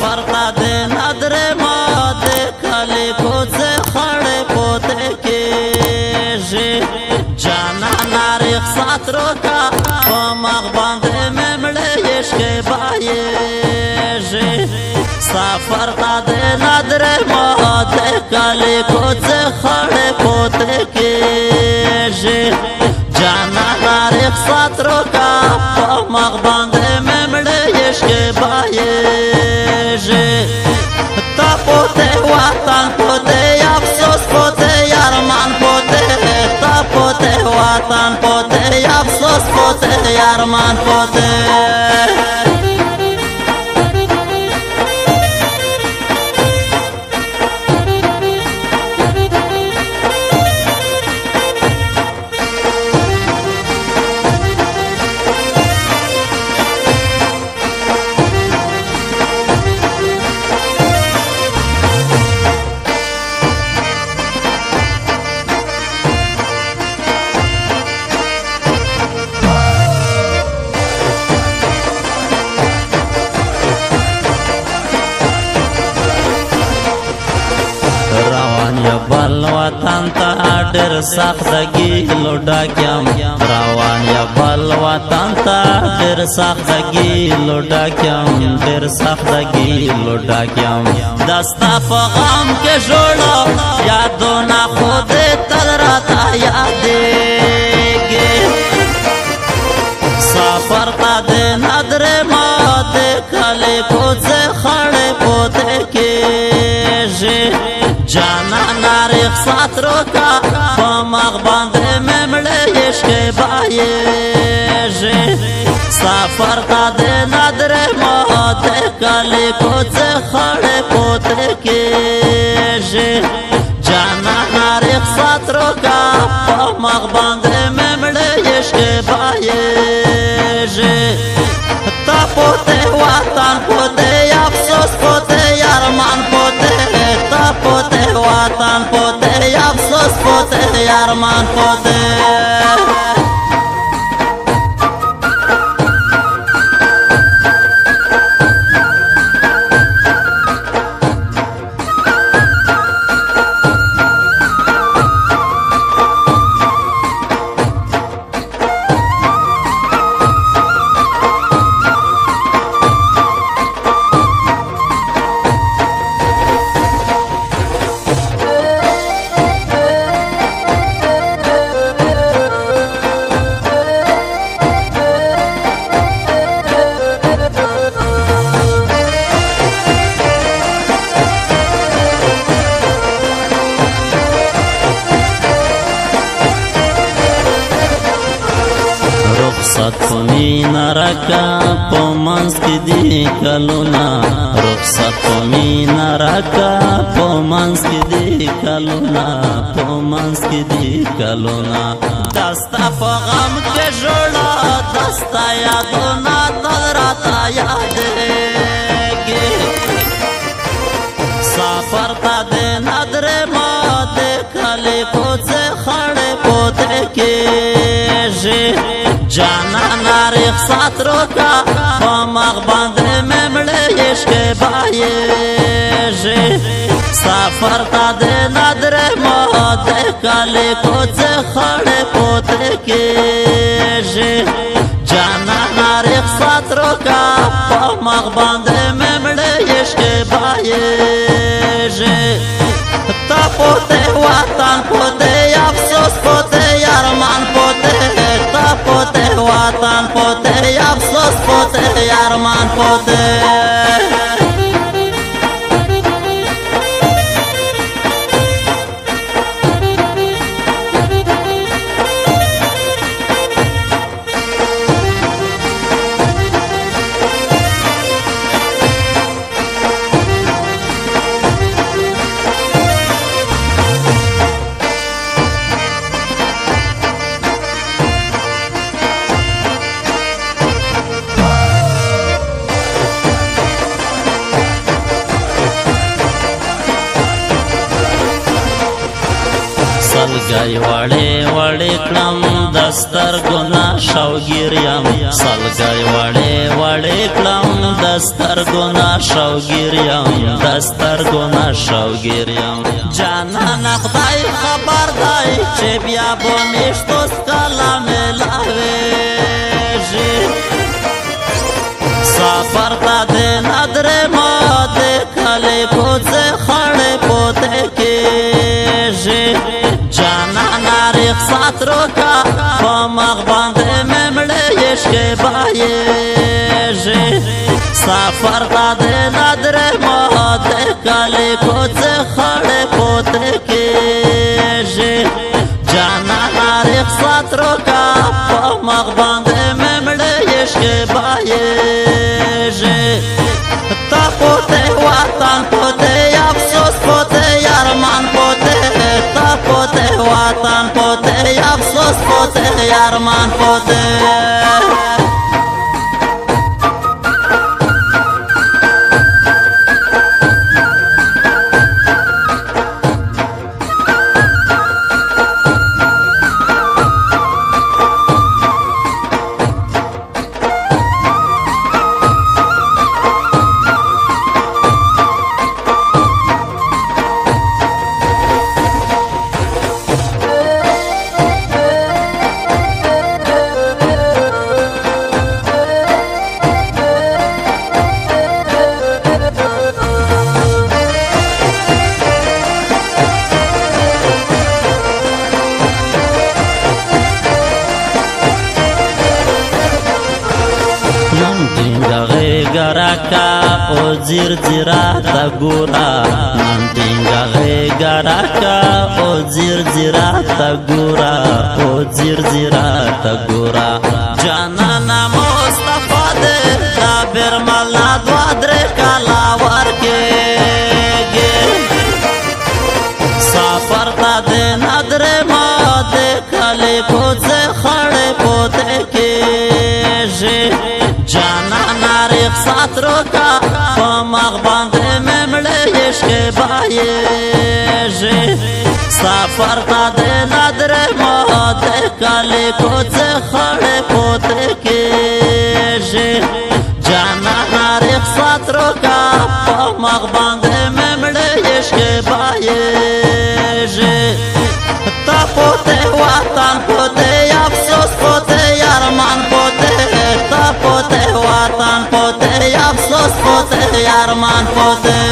فرقه د نادر ما د کله کو څه خړ پوت کې ژه جانا نارخ ساترو کا په مغ باندې ممړې عشق بایې ژه سفر تا د نادر ما د کله کو څه خړ پوت کې ژه جانا نارخ سات Rahman Fateh ډېر سخت دګي لوډا کېم روان یا بل وطن ته ډېر سخت دګي لوډا کېم ډېر سخت دګي لوډا کېم دستا په غم کې جوړو یادونه خو دې تل راته یاد عشق بایږي سفر تا د نادر مات کله کو څه خړ پوت کېږي جانا نارخ ساترو کا په مغ باندې ممړ عشق بایږي تا پوت وطن پوت افسوس پوت یارمان پوت تا پوت وطن پوت افسوس پوت یارمان پوت پمی نرکا پمنس کی دی کلونا رخصت پمی نرکا پمنس کی دی کلونا پمنس کی دی کلونا دستا په غم کې جوړه دستا یادونه تر راته یادې افسات ساتروکا پامغ باندې ممړې عشق بایې سفر تا دې نادر مو دې کله کوڅ خړې پوتې کې جانا نار افسات روکا پامغ باندې ممړې عشق بایې تا پوتې وطن پوتې Armand Porter. وړې وړې کړم دستر ګنا شوګیریم سلګي وړې وړې کړم دستر ګنا شوګیریم دستر ګنا شوګیریم جانا خدای خبر دای چې بیا به مشتو دماغ باندې ممړې شګه بایې سفر تا دې نادر ما دې کله کوڅ خړې پوتې کې جانا تاریخ ساترو کا په مغ باندې ممړې شګه بایې تا پوتې وطن پوتې افسوس پوتې ارمان پوتې تا پوتې وطن پوتې یارمان خودم زیر زیرا تا ګورا نن ټینګه غېګرا کا او زیر زیرا تا ګورا او زیر زیرا تا ګورا جانا مصطفی دې دا برما پوهیږي سفر تا د نادر مات کله کو څه خړې پوت کېږي جانا تاریخ ساترو کا په مغ باندې ممړ عشق پایږي تا پوت وطن پوت افسوس پوت یارمان پوت تا پوت وطن پوت افسوس پوت یارمان پوت